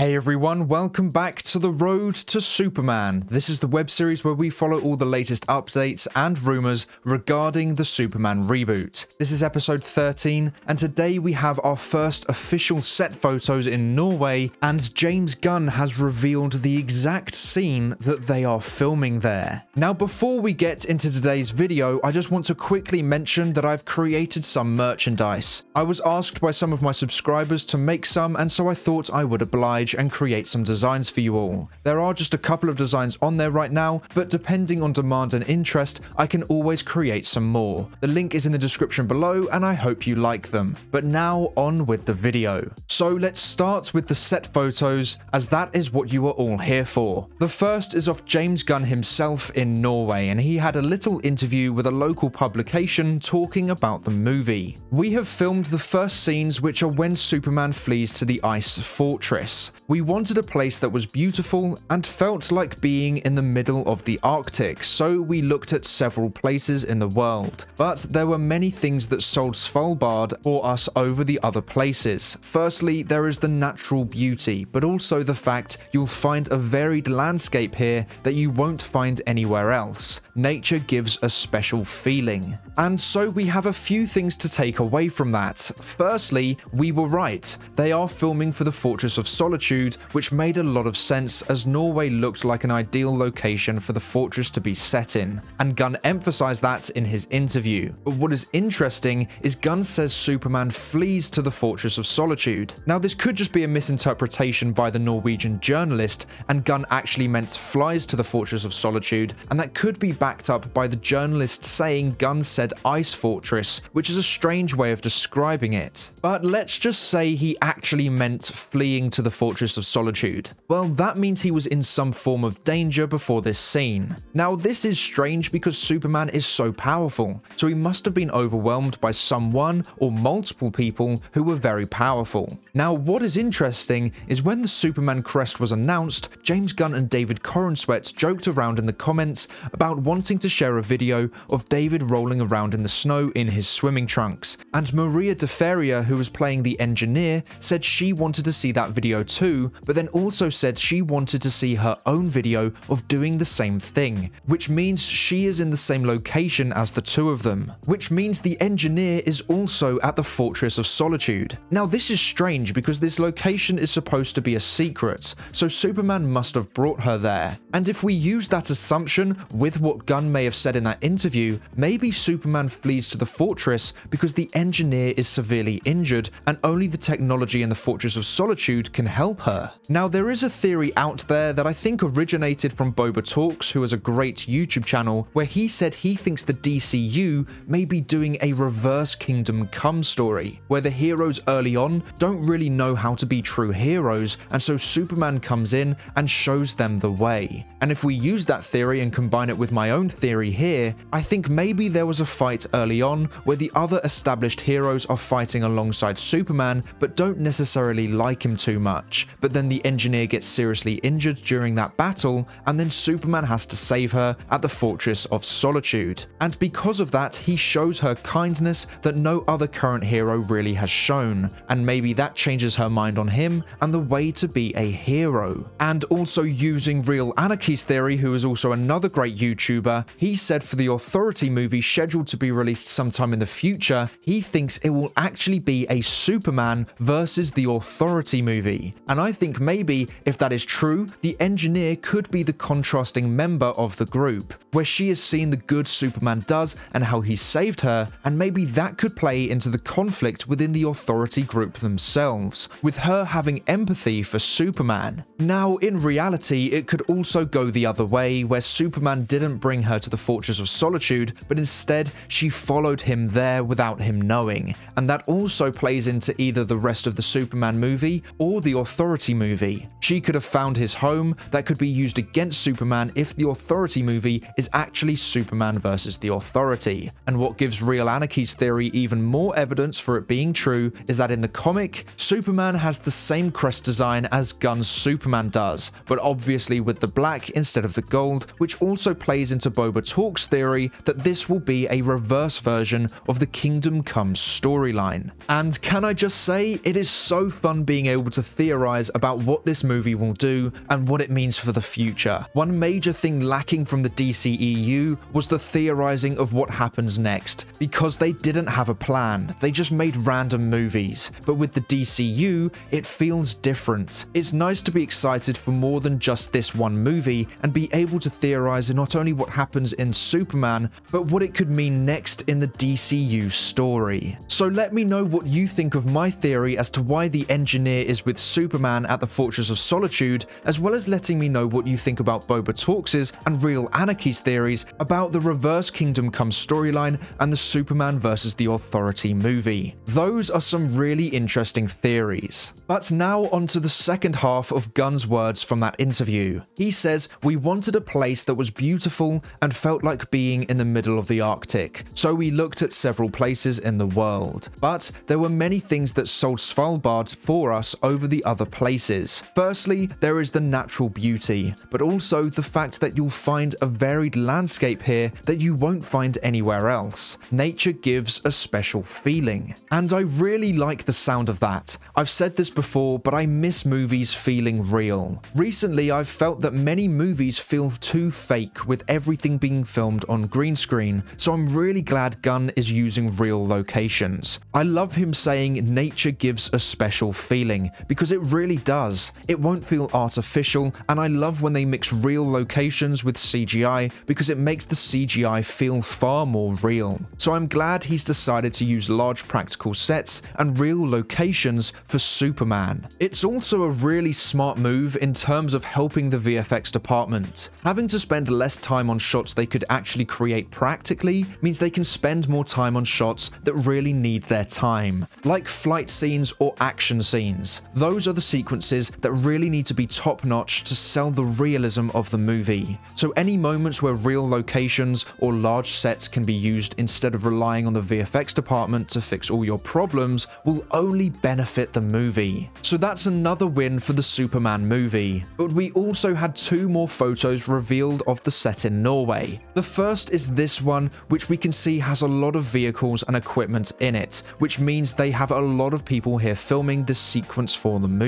Hey everyone, welcome back to The Road to Superman. This is the web series where we follow all the latest updates and rumours regarding the Superman reboot. This is episode 13, and today we have our first official set photos in Norway, and James Gunn has revealed the exact scene that they are filming there. Now, before we get into today's video, I just want to quickly mention that I've created some merchandise. I was asked by some of my subscribers to make some, and so I thought I would oblige and create some designs for you all. There are just a couple of designs on there right now, but depending on demand and interest, I can always create some more. The link is in the description below and I hope you like them. But now on with the video. So let's start with the set photos as that is what you are all here for. The first is of James Gunn himself in Norway and he had a little interview with a local publication talking about the movie. We have filmed the first scenes which are when Superman flees to the ice fortress. We wanted a place that was beautiful and felt like being in the middle of the Arctic, so we looked at several places in the world. But there were many things that sold Svalbard for us over the other places. Firstly, there is the natural beauty, but also the fact you'll find a varied landscape here that you won't find anywhere else. Nature gives a special feeling. And so we have a few things to take away from that. Firstly, we were right. They are filming for the Fortress of Solitude, which made a lot of sense as Norway looked like an ideal location for the fortress to be set in, and Gunn emphasized that in his interview. But what is interesting is Gunn says Superman flees to the Fortress of Solitude. Now this could just be a misinterpretation by the Norwegian journalist, and Gunn actually meant flies to the Fortress of Solitude, and that could be backed up by the journalist saying Gunn said Ice Fortress, which is a strange way of describing it. But let's just say he actually meant fleeing to the Fortress of Solitude. Well, that means he was in some form of danger before this scene. Now, this is strange because Superman is so powerful, so he must have been overwhelmed by someone or multiple people who were very powerful. Now, what is interesting is when the Superman crest was announced, James Gunn and David Corenswet joked around in the comments about wanting to share a video of David rolling around in the snow in his swimming trunks, and Maria De Faria, who was playing the engineer, said she wanted to see that video too, but then also said she wanted to see her own video of doing the same thing, which means she is in the same location as the two of them, which means the engineer is also at the Fortress of Solitude. Now this is strange because this location is supposed to be a secret, so Superman must have brought her there. And if we use that assumption with what Gunn may have said in that interview, maybe Superman flees to the fortress because the engineer is severely injured and only the technology in the Fortress of Solitude can help her. Now there is a theory out there that I think originated from Boba Talks, who has a great YouTube channel, where he said he thinks the DCU may be doing a reverse Kingdom Come story, where the heroes early on don't really know how to be true heroes, and so Superman comes in and shows them the way. And if we use that theory and combine it with my own theory here, I think maybe there was a fight early on where the other established heroes are fighting alongside Superman, but don't necessarily like him too much. But then the engineer gets seriously injured during that battle, and then Superman has to save her at the Fortress of Solitude. And because of that, he shows her kindness that no other current hero really has shown, and maybe that changes her mind on him and the way to be a hero. And also using Real Anarchy's theory, who is also another great YouTuber, he said for the Authority movie scheduled to be released sometime in the future, he thinks it will actually be a Superman versus the Authority movie. And I think maybe, if that is true, the engineer could be the contrasting member of the group, where she has seen the good Superman does and how he saved her, and maybe that could play into the conflict within the Authority group themselves, with her having empathy for Superman. Now, in reality, it could also go the other way, where Superman didn't bring her to the Fortress of Solitude, but instead she followed him there without him knowing, and that also plays into either the rest of the Superman movie or the Authority movie. She could have found his home that could be used against Superman if the Authority movie is actually Superman versus the Authority. And what gives Real Anarchy's theory even more evidence for it being true is that in the comic, Superman has the same crest design as Gunn's Superman does, but obviously with the black instead of the gold, which also plays into Boba Talk's theory that this will be a reverse version of the Kingdom Come storyline. And can I just say, it is so fun being able to theorize about what this movie will do and what it means for the future. One major thing lacking from the DCEU was the theorizing of what happens next, because they didn't have a plan, they just made random movies. But with the DCU, it feels different. It's nice to be excited for more than just this one movie and be able to theorize not only what happens in Superman, but what it could mean next in the DCU story. So let me know what you think of my theory as to why the engineer is with Superman at the Fortress of Solitude, as well as letting me know what you think about Boba Talks' and Real Anarchy's theories about the Reverse Kingdom Come storyline and the Superman vs. the Authority movie. Those are some really interesting theories. But now onto the second half of Gunn's words from that interview. He says, We wanted a place that was beautiful and felt like being in the middle of the Arctic, so we looked at several places in the world. But there were many things that sold Svalbard for us over the other places. Firstly, there is the natural beauty, but also the fact that you'll find a varied landscape here that you won't find anywhere else. Nature gives a special feeling. And I really like the sound of that. I've said this before, but I miss movies feeling real. Recently, I've felt that many movies feel too fake with everything being filmed on green screen, so I'm really glad Gunn is using real locations. I love him saying nature gives a special feeling, because it really does. It won't feel artificial, and I love when they mix real locations with CGI because it makes the CGI feel far more real. So I'm glad he's decided to use large practical sets and real locations for Superman. It's also a really smart move in terms of helping the VFX department. Having to spend less time on shots they could actually create practically means they can spend more time on shots that really need their time, like flight scenes or action scenes. Those are the sequences that really need to be top notch to sell the realism of the movie. So any moments where real locations or large sets can be used instead of relying on the VFX department to fix all your problems will only benefit the movie. So that's another win for the Superman movie. But we also had two more photos revealed of the set in Norway. The first is this one, which we can see has a lot of vehicles and equipment in it, which means they have a lot of people here filming this sequence for the movie.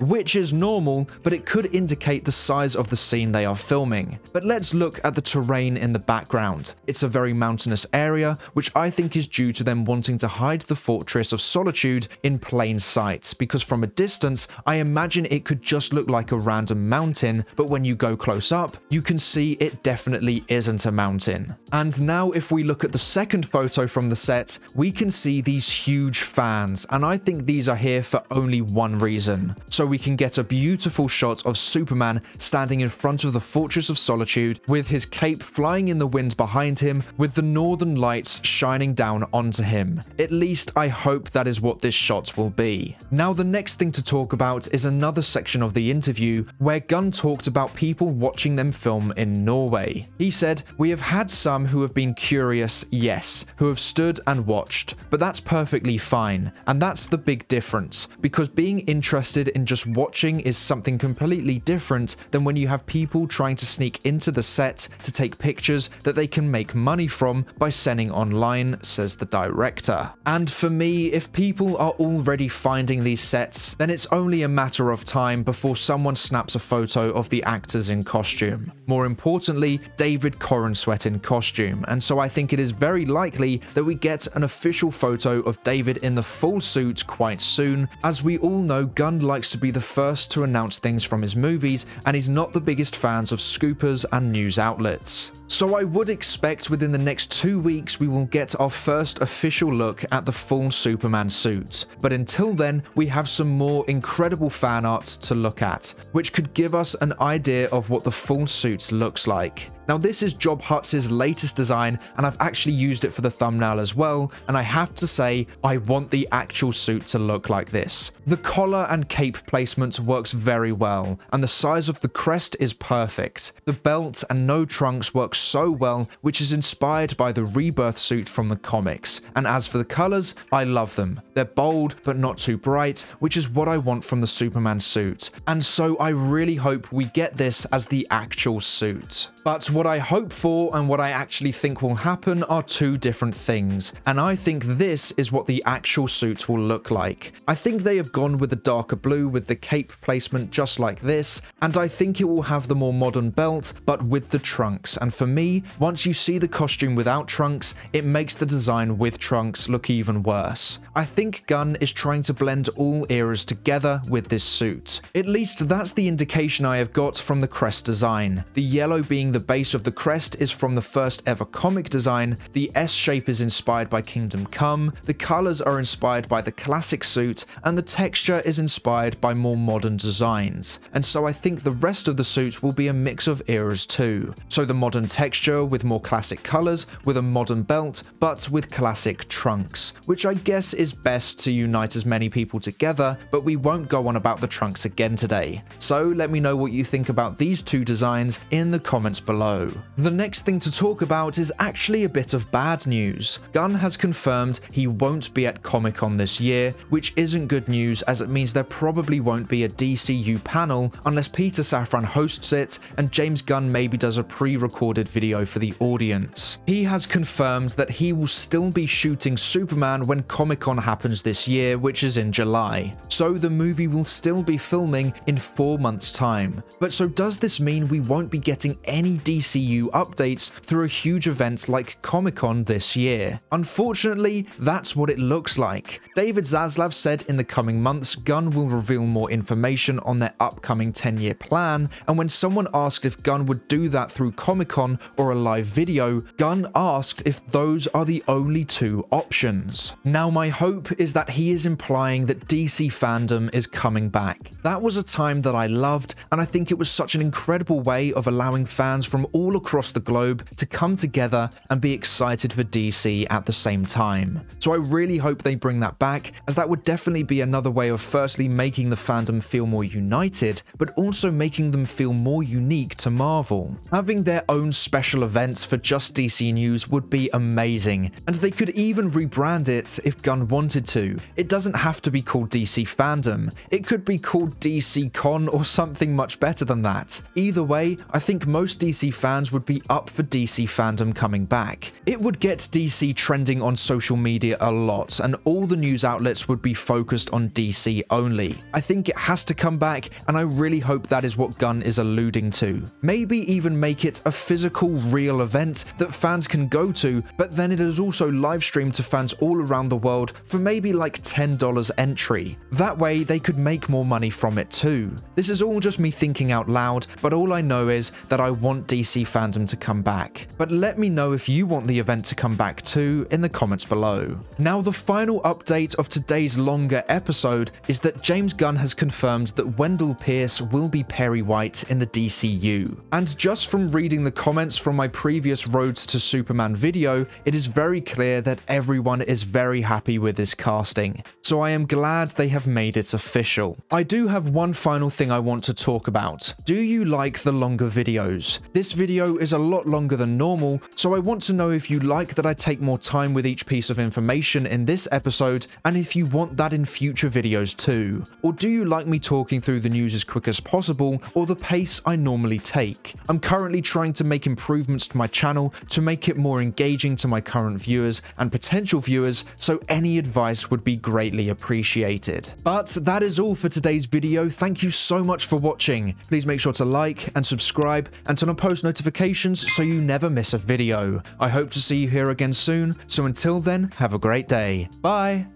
Which is normal, but it could indicate the size of the scene they are filming. But let's look at the terrain in the background. It's a very mountainous area, which I think is due to them wanting to hide the Fortress of Solitude in plain sight, because from a distance, I imagine it could just look like a random mountain, but when you go close up, you can see it definitely isn't a mountain. And now if we look at the second photo from the set, we can see these huge fans, and I think these are here for only one reason. So we can get a beautiful shot of Superman standing in front of the Fortress of Solitude with his cape flying in the wind behind him with the northern lights shining down onto him. At least I hope that is what this shot will be. Now the next thing to talk about is another section of the interview where Gunn talked about people watching them film in Norway. He said, We have had some who have been curious, yes, who have stood and watched, but that's perfectly fine. And that's the big difference, because being interested in just watching is something completely different than when you have people trying to sneak into the set to take pictures that they can make money from by sending online, says the director. And for me, if people are already finding these sets, then it's only a matter of time before someone snaps a photo of the actors in costume. More importantly, David Corenswet in costume, and so I think it is very likely that we get an official photo of David in the full suit quite soon. As we all know, Gunn likes to be the first to announce things from his movies, and he's not the biggest fans of scoopers and news outlets. So I would expect within the next two weeks we will get our first official look at the full Superman suit. But until then, we have some more incredible fan art to look at, which could give us an idea of what the full suit looks like. Now this is JobHutz' latest design and I've actually used it for the thumbnail as well and I have to say I want the actual suit to look like this. The collar and cape placement works very well and the size of the crest is perfect. The belt and no trunks work so well which is inspired by the rebirth suit from the comics and as for the colours I love them. They're bold but not too bright which is what I want from the Superman suit and so I really hope we get this as the actual suit. But what I hope for and what I actually think will happen are two different things, and I think this is what the actual suit will look like. I think they have gone with the darker blue with the cape placement just like this, and I think it will have the more modern belt, but with the trunks, and for me, once you see the costume without trunks, it makes the design with trunks look even worse. I think Gunn is trying to blend all eras together with this suit. At least that's the indication I have got from the crest design. The yellow being the base of the crest is from the first ever comic design, the S shape is inspired by Kingdom Come, the colors are inspired by the classic suit, and the texture is inspired by more modern designs. And so I think the rest of the suit will be a mix of eras too. So the modern texture with more classic colors, with a modern belt, but with classic trunks, which I guess is best to unite as many people together, but we won't go on about the trunks again today. So let me know what you think about these two designs in the comments below. The next thing to talk about is actually a bit of bad news. Gunn has confirmed he won't be at Comic Con this year, which isn't good news as it means there probably won't be a DCU panel unless Peter Safran hosts it and James Gunn maybe does a pre-recorded video for the audience. He has confirmed that he will still be shooting Superman when Comic Con happens this year, which is in July. So the movie will still be filming in four months time. But so does this mean we won't be getting any DCU updates through a huge event like Comic Con this year? Unfortunately, that's what it looks like. David Zaslav said in the coming months, Gunn will reveal more information on their upcoming 10 year plan, and when someone asked if Gunn would do that through Comic Con or a live video, Gunn asked if those are the only two options. Now, my hope is that he is implying that DC fandom is coming back. That was a time that I loved, and I think it was such an incredible way of allowing fans from all across the globe to come together and be excited for DC at the same time. So I really hope they bring that back, as that would definitely be another way of firstly making the fandom feel more united, but also making them feel more unique to Marvel. Having their own special events for just DC News would be amazing, and they could even rebrand it if Gunn wanted to. It doesn't have to be called DC Fandom, it could be called DC Con or something much better than that. Either way, I think most DC fans would be up for DC fandom coming back. It would get DC trending on social media a lot, and all the news outlets would be focused on DC only. I think it has to come back, and I really hope that is what Gunn is alluding to. Maybe even make it a physical, real event that fans can go to, but then it is also live streamed to fans all around the world for maybe like $10 entry. That way, they could make more money from it too. This is all just me thinking out loud, but all I know is that I want DC fandom to come back. But let me know if you want the event to come back too in the comments below. Now, the final update of today's longer episode is that James Gunn has confirmed that Wendell Pierce will be Perry White in the DCU. And just from reading the comments from my previous Roads to Superman video, it is very clear that everyone is very happy with this casting. So I am glad they have made it official. I do have one final thing I want to talk about. Do you like the longer videos? This video is a lot longer than normal, so I want to know if you like that I take more time with each piece of information in this episode, and if you want that in future videos too. Or do you like me talking through the news as quick as possible, or the pace I normally take? I'm currently trying to make improvements to my channel to make it more engaging to my current viewers and potential viewers, so any advice would be greatly appreciated. But that is all for today's video. Thank you so much for watching. Please make sure to like and subscribe and turn on notifications so you never miss a video. I hope to see you here again soon, so until then, have a great day. Bye!